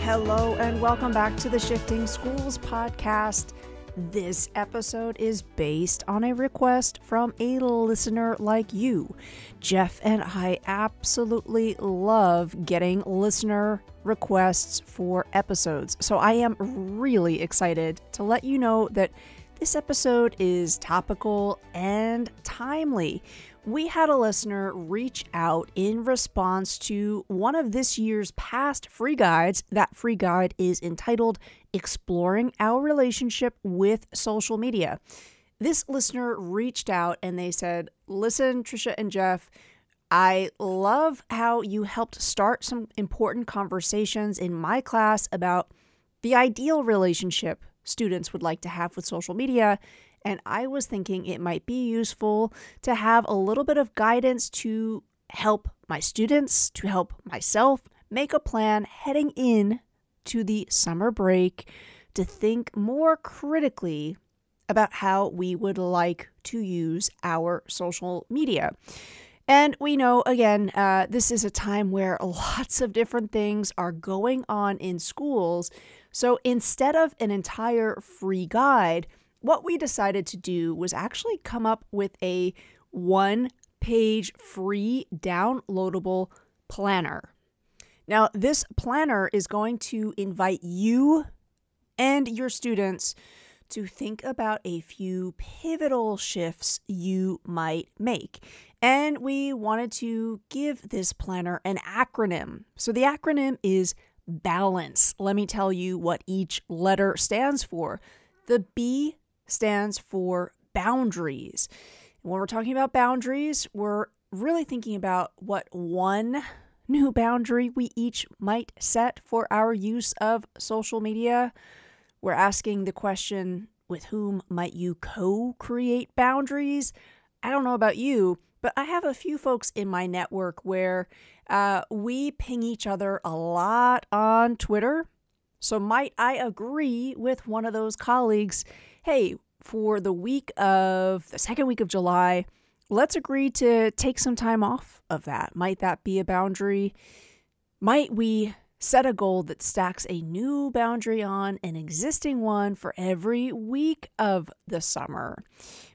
Hello, and welcome back to the Shifting Schools podcast. This episode is based on a request from a listener like you. Jeff and I absolutely love getting listener requests for episodes, so I am really excited to let you know that this episode is topical and timely we had a listener reach out in response to one of this year's past free guides. That free guide is entitled Exploring Our Relationship with Social Media. This listener reached out and they said, Listen, Tricia and Jeff, I love how you helped start some important conversations in my class about the ideal relationship students would like to have with social media and I was thinking it might be useful to have a little bit of guidance to help my students, to help myself make a plan heading in to the summer break to think more critically about how we would like to use our social media. And we know, again, uh, this is a time where lots of different things are going on in schools. So instead of an entire free guide, what we decided to do was actually come up with a one page free downloadable planner. Now, this planner is going to invite you and your students to think about a few pivotal shifts you might make. And we wanted to give this planner an acronym. So the acronym is BALANCE. Let me tell you what each letter stands for. The B stands for boundaries. When we're talking about boundaries, we're really thinking about what one new boundary we each might set for our use of social media. We're asking the question with whom might you co create boundaries? I don't know about you, but I have a few folks in my network where uh, we ping each other a lot on Twitter. So, might I agree with one of those colleagues hey, for the week of the second week of July, let's agree to take some time off of that. Might that be a boundary? Might we set a goal that stacks a new boundary on an existing one for every week of the summer?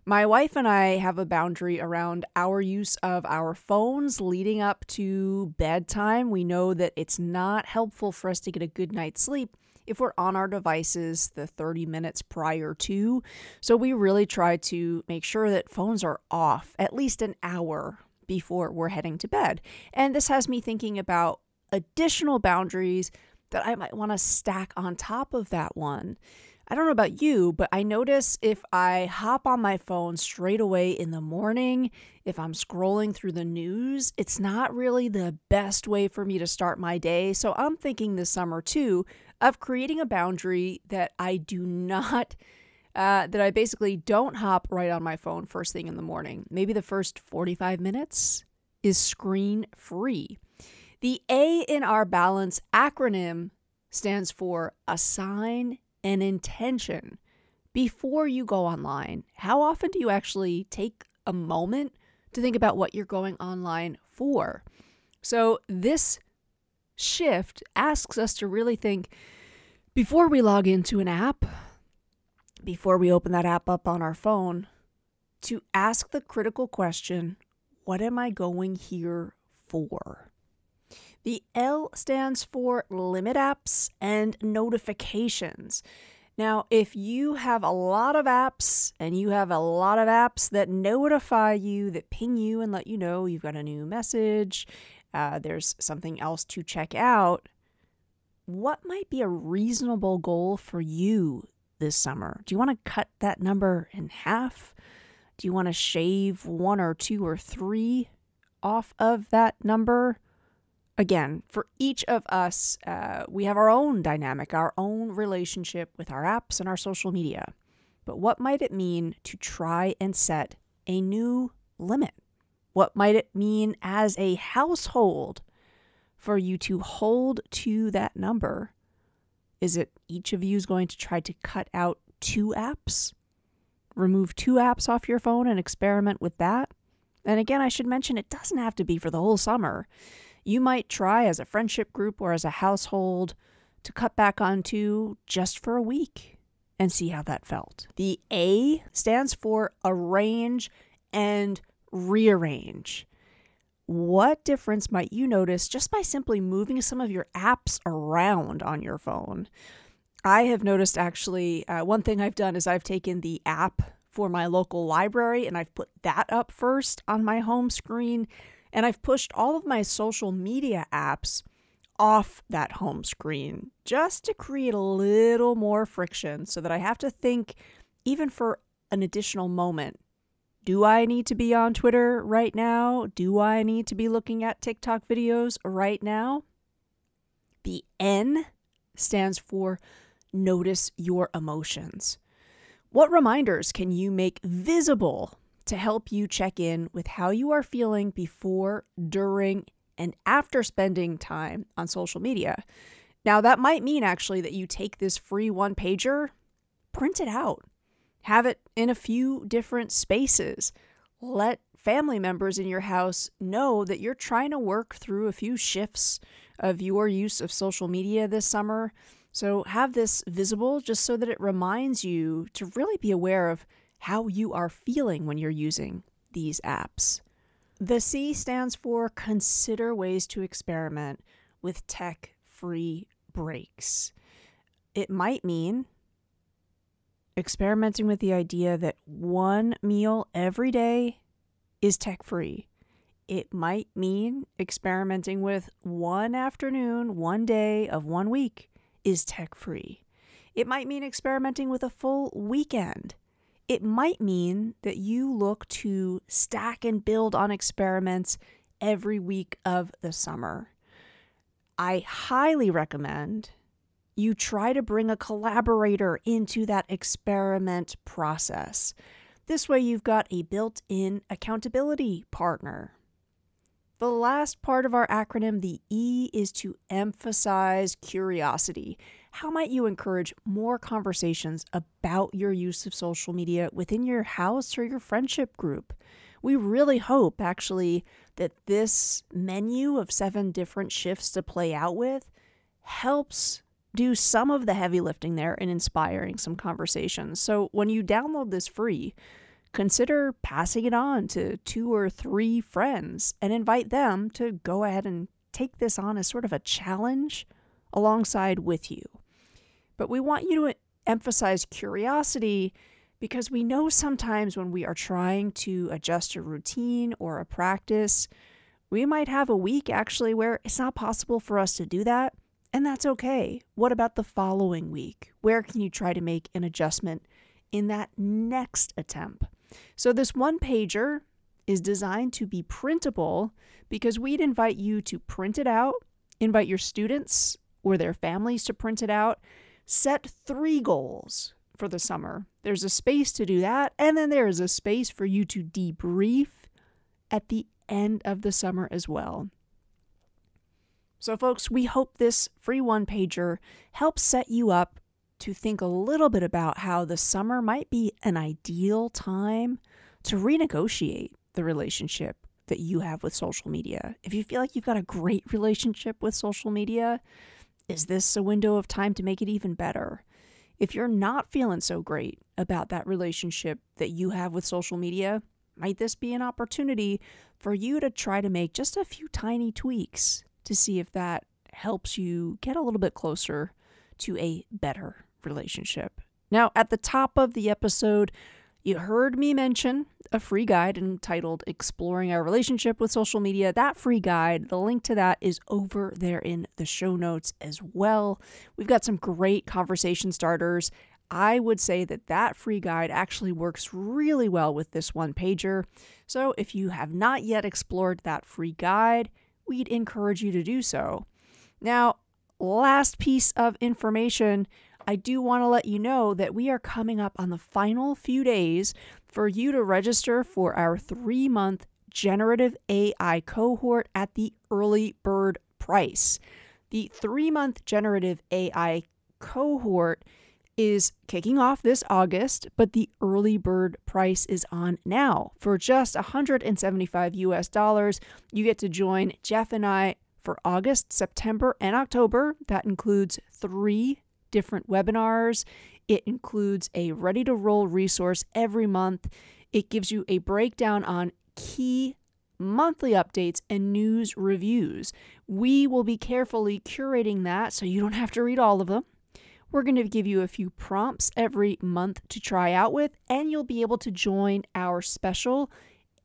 My wife and I have a boundary around our use of our phones leading up to bedtime. We know that it's not helpful for us to get a good night's sleep if we're on our devices the 30 minutes prior to. So we really try to make sure that phones are off at least an hour before we're heading to bed. And this has me thinking about additional boundaries that I might want to stack on top of that one. I don't know about you, but I notice if I hop on my phone straight away in the morning, if I'm scrolling through the news, it's not really the best way for me to start my day. So I'm thinking this summer too of creating a boundary that I do not. Uh, that I basically don't hop right on my phone first thing in the morning. Maybe the first 45 minutes is screen free. The A in our balance acronym stands for assign an intention before you go online. How often do you actually take a moment to think about what you're going online for? So, this shift asks us to really think before we log into an app, before we open that app up on our phone, to ask the critical question what am I going here for? The L stands for limit apps and notifications. Now, if you have a lot of apps and you have a lot of apps that notify you, that ping you and let you know you've got a new message, uh, there's something else to check out, what might be a reasonable goal for you this summer? Do you want to cut that number in half? Do you want to shave one or two or three off of that number? Again, for each of us, uh, we have our own dynamic, our own relationship with our apps and our social media. But what might it mean to try and set a new limit? What might it mean as a household for you to hold to that number? Is it each of you is going to try to cut out two apps? Remove two apps off your phone and experiment with that? And again, I should mention it doesn't have to be for the whole summer. You might try as a friendship group or as a household to cut back onto just for a week and see how that felt. The A stands for arrange and rearrange. What difference might you notice just by simply moving some of your apps around on your phone? I have noticed actually, uh, one thing I've done is I've taken the app for my local library and I've put that up first on my home screen. And I've pushed all of my social media apps off that home screen just to create a little more friction so that I have to think, even for an additional moment, do I need to be on Twitter right now? Do I need to be looking at TikTok videos right now? The N stands for notice your emotions. What reminders can you make visible to help you check in with how you are feeling before, during, and after spending time on social media? Now, that might mean actually that you take this free one pager, print it out, have it in a few different spaces. Let family members in your house know that you're trying to work through a few shifts of your use of social media this summer. So have this visible just so that it reminds you to really be aware of how you are feeling when you're using these apps. The C stands for consider ways to experiment with tech free breaks. It might mean experimenting with the idea that one meal every day is tech free. It might mean experimenting with one afternoon, one day of one week is tech free. It might mean experimenting with a full weekend. It might mean that you look to stack and build on experiments every week of the summer. I highly recommend you try to bring a collaborator into that experiment process. This way, you've got a built in accountability partner. The last part of our acronym, the E, is to emphasize curiosity. How might you encourage more conversations about your use of social media within your house or your friendship group? We really hope, actually, that this menu of seven different shifts to play out with helps do some of the heavy lifting there and inspiring some conversations. So when you download this free, consider passing it on to two or three friends and invite them to go ahead and take this on as sort of a challenge alongside with you. But we want you to emphasize curiosity because we know sometimes when we are trying to adjust a routine or a practice, we might have a week actually where it's not possible for us to do that. And that's okay. What about the following week? Where can you try to make an adjustment in that next attempt? So, this one pager is designed to be printable because we'd invite you to print it out, invite your students or their families to print it out, set three goals for the summer. There's a space to do that, and then there is a space for you to debrief at the end of the summer as well. So, folks, we hope this free one pager helps set you up to think a little bit about how the summer might be an ideal time to renegotiate the relationship that you have with social media. If you feel like you've got a great relationship with social media, is this a window of time to make it even better? If you're not feeling so great about that relationship that you have with social media, might this be an opportunity for you to try to make just a few tiny tweaks to see if that helps you get a little bit closer to a better relationship. Now, at the top of the episode, you heard me mention a free guide entitled Exploring Our Relationship with Social Media. That free guide, the link to that is over there in the show notes as well. We've got some great conversation starters. I would say that that free guide actually works really well with this one pager. So if you have not yet explored that free guide, we'd encourage you to do so. Now, last piece of information I do want to let you know that we are coming up on the final few days for you to register for our three month generative AI cohort at the early bird price. The three month generative AI cohort is kicking off this August, but the early bird price is on now. For just 175 US dollars, you get to join Jeff and I for August, September, and October. That includes three different webinars. It includes a ready to roll resource every month. It gives you a breakdown on key monthly updates and news reviews. We will be carefully curating that so you don't have to read all of them. We're going to give you a few prompts every month to try out with, and you'll be able to join our special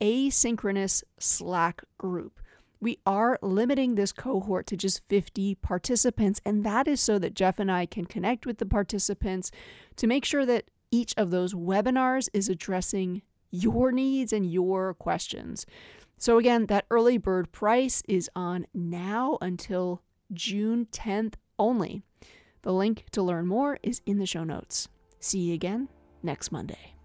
asynchronous Slack group. We are limiting this cohort to just 50 participants, and that is so that Jeff and I can connect with the participants to make sure that each of those webinars is addressing your needs and your questions. So, again, that early bird price is on now until June 10th only. The link to learn more is in the show notes. See you again next Monday.